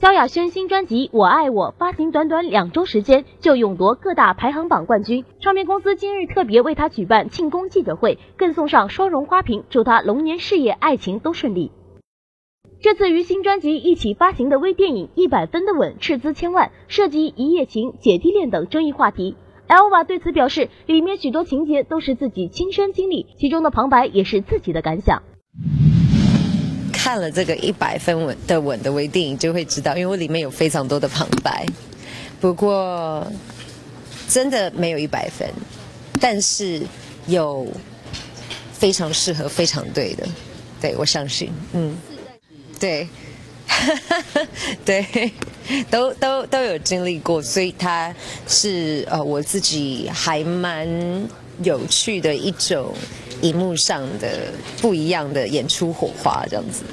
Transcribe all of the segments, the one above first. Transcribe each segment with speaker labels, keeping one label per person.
Speaker 1: 萧亚轩新专辑《我爱我》发行短短两周时间就勇夺各大排行榜冠军，唱片公司今日特别为他举办庆功记者会，更送上双荣花瓶，祝他龙年事业爱情都顺利。这次与新专辑一起发行的微电影《一百分的吻》斥资千万，涉及一夜情、姐弟恋等争议话题。Elva 对此表示，里面许多情节都是自己亲身经历，其中的旁白也是自己的感想。
Speaker 2: 看了这个一百分吻的吻的微电影，就会知道，因为我里面有非常多的旁白。不过真的没有一百分，但是有非常适合、非常对的。对我相信，嗯，对，对，都都都有经历过，所以它是呃我自己还蛮有趣的一种。荧幕上的不一样的演出火花，这样子。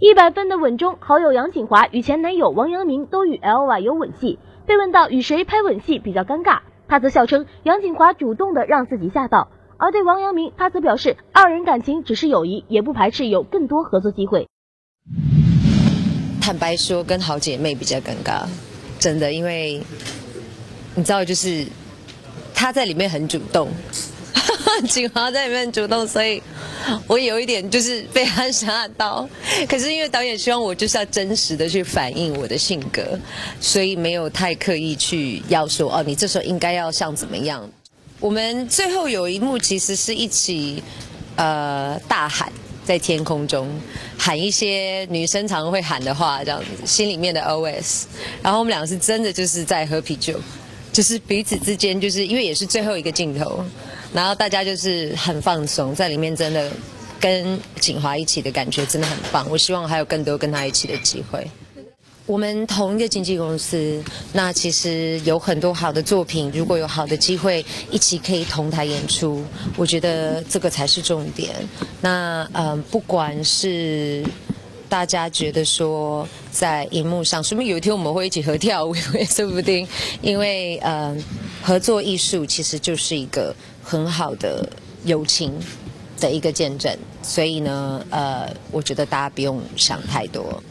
Speaker 1: 一百分的吻中，好友杨锦华与前男友王阳明都与 Elva 有吻戏。被问到与谁拍吻戏比较尴尬，他则笑称杨锦华主动的让自己吓到。而对王阳明，他则表示二人感情只是友谊，也不排斥有更多合作机会。
Speaker 2: 坦白说，跟好姐妹比较尴尬，真的，因为你知道，就是他在里面很主动。锦华在里面主动，所以我有一点就是被他吓到。可是因为导演希望我就是要真实的去反映我的性格，所以没有太刻意去要说哦，你这时候应该要像怎么样。我们最后有一幕其实是一起呃大喊在天空中喊一些女生常会喊的话，这样子心里面的 OS。然后我们两个是真的就是在喝啤酒，就是彼此之间就是因为也是最后一个镜头。然后大家就是很放松，在里面真的跟景华一起的感觉真的很棒。我希望还有更多跟他一起的机会。我们同一个经纪公司，那其实有很多好的作品，如果有好的机会一起可以同台演出，我觉得这个才是重点。那嗯，不管是大家觉得说在荧幕上，说不定有一天我们会一起合跳舞，也说不定。因为嗯，合作艺术其实就是一个。很好的友情的一个见证，所以呢，呃，我觉得大家不用想太多。